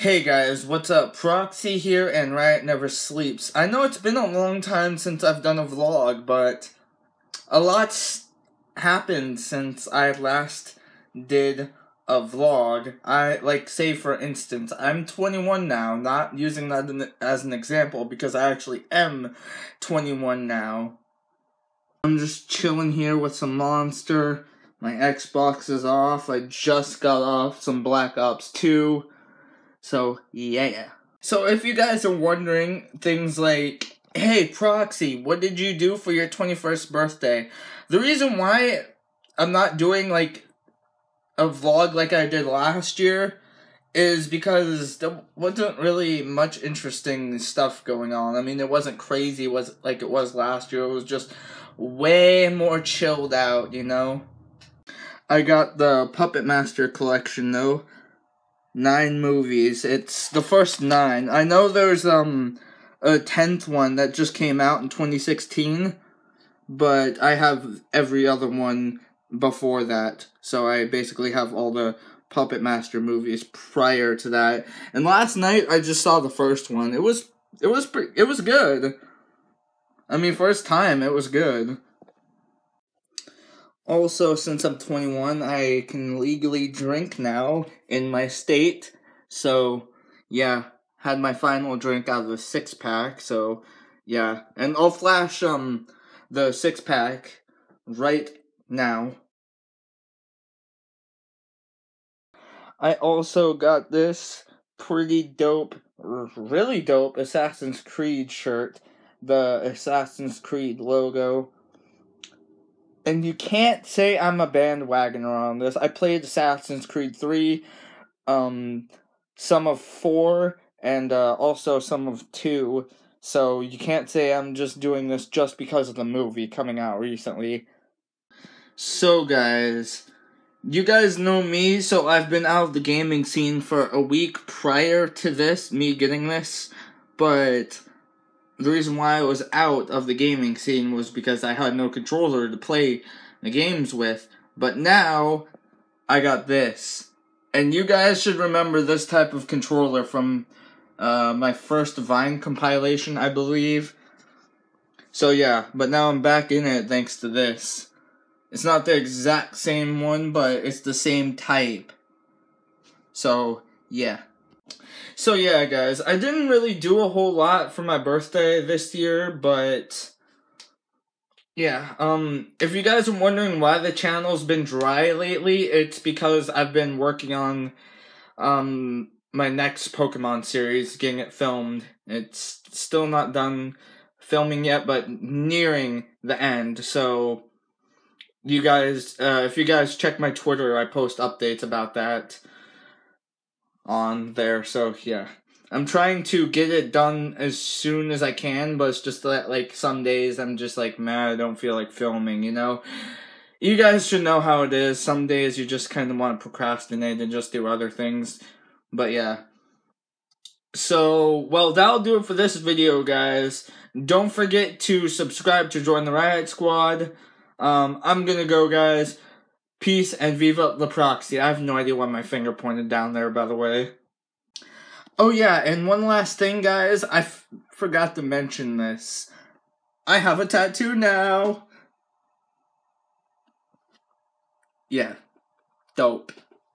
Hey guys, what's up? Proxy here and Riot Never Sleeps. I know it's been a long time since I've done a vlog, but a lot's happened since I last did a vlog. I, like, say for instance, I'm 21 now, not using that as an example because I actually am 21 now. I'm just chilling here with some Monster. My Xbox is off. I just got off some Black Ops 2. So, yeah. So, if you guys are wondering things like, hey, Proxy, what did you do for your 21st birthday? The reason why I'm not doing, like, a vlog like I did last year is because there wasn't really much interesting stuff going on. I mean, it wasn't crazy was like it was last year. It was just way more chilled out, you know? I got the Puppet Master collection, though nine movies. It's the first nine. I know there's um a tenth one that just came out in 2016, but I have every other one before that. So I basically have all the Puppet Master movies prior to that. And last night I just saw the first one. It was it was pretty, it was good. I mean, first time it was good. Also, since I'm 21, I can legally drink now in my state. So, yeah, had my final drink out of a six pack. So, yeah, and I'll flash um the six pack right now. I also got this pretty dope, really dope Assassin's Creed shirt. The Assassin's Creed logo and you can't say I'm a bandwagoner on this. I played Assassin's Creed 3, um, some of 4, and uh, also some of 2. So you can't say I'm just doing this just because of the movie coming out recently. So, guys, you guys know me, so I've been out of the gaming scene for a week prior to this, me getting this, but the reason why I was out of the gaming scene was because I had no controller to play the games with. But now, I got this. And you guys should remember this type of controller from uh, my first Vine compilation, I believe. So yeah, but now I'm back in it thanks to this. It's not the exact same one, but it's the same type. So, yeah. So yeah, guys, I didn't really do a whole lot for my birthday this year, but yeah, um, if you guys are wondering why the channel's been dry lately, it's because I've been working on, um, my next Pokemon series, getting it filmed. It's still not done filming yet, but nearing the end, so you guys, uh, if you guys check my Twitter, I post updates about that on there. So yeah, I'm trying to get it done as soon as I can, but it's just that like some days I'm just like, man, I don't feel like filming. You know, you guys should know how it is. Some days you just kind of want to procrastinate and just do other things. But yeah. So, well, that'll do it for this video, guys. Don't forget to subscribe to join the Riot Squad. Um, I'm gonna go, guys. Peace and Viva La Proxy. I have no idea why my finger pointed down there, by the way. Oh yeah, and one last thing, guys. I forgot to mention this. I have a tattoo now. Yeah. Dope.